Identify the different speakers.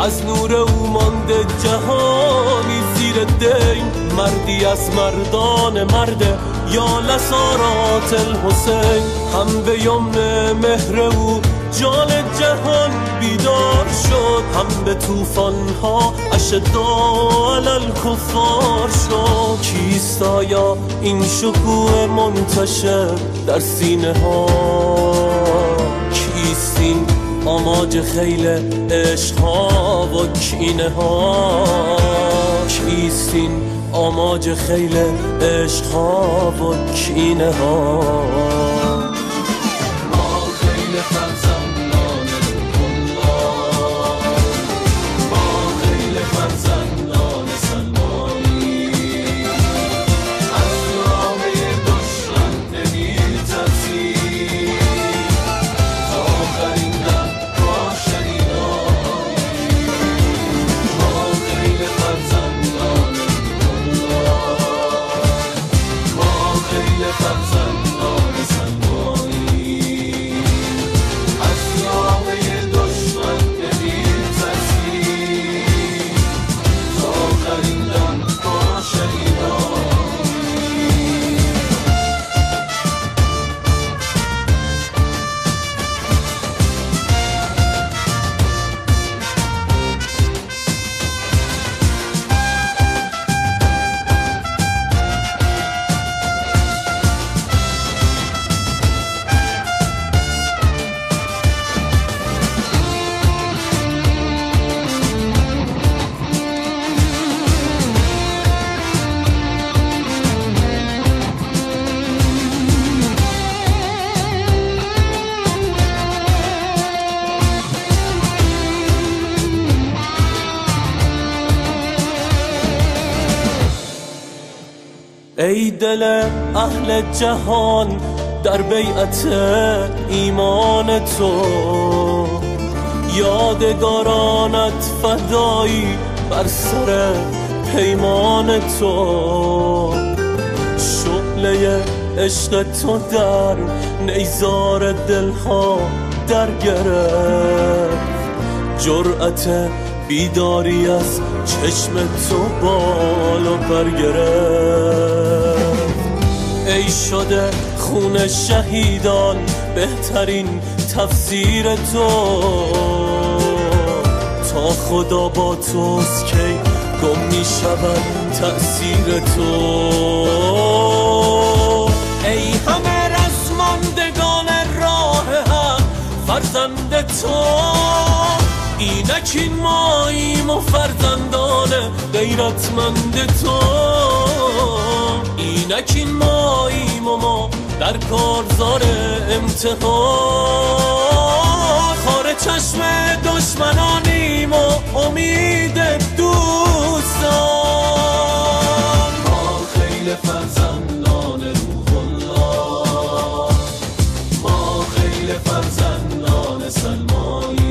Speaker 1: از نور او مانده جهانی زیر دین. مردی از مردان مرده یا لسارات الحسین. هم به یمن مهر او جان جهان بیدار شد. هم به توفان ها اشدال الکفار شد. کیست آیا این شکوه منتشر در سینه ها کیستین؟ آماج خیل عشق ها و کینه ها. کیستین آماج خیل عشق ها و کینه ها.
Speaker 2: ما خیل
Speaker 1: ای دل اهل جهان در بیعت ایمان تو. یادگارانت فدایی بر سر پیمان تو. شعله عشق تو در نیزار دلها در گرفت. جرأت بیداری از چشم تو بال و پر گرفت. ای شده خون شهیدان بهترین تفسیر تو. تا خدا با توست کی گم می شود تأثیر تو. ای همه رزمندگان راه حق فرزند تو. اینکین ماییم و فرزندان غیرتمند تو. اینکین ماییم و ما در کارزار امتحان خار چشم دشمنانیم و امید دوستان.
Speaker 2: ما خیل فرزندان روح الله. ما خیل فرزندان سلمانی